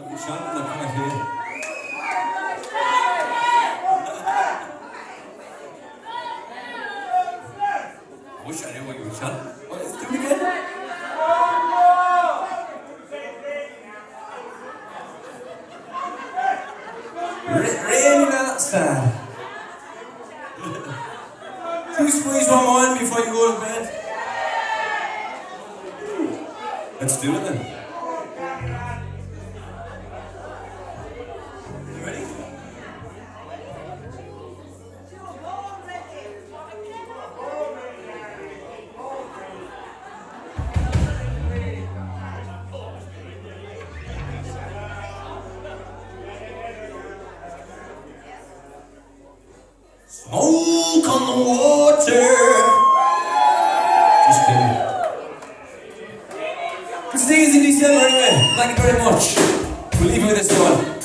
I wish I knew what you were. What is it again? Squeeze one before you go to bed? Let's do it then. Thank you very much. We'll leave you with this one.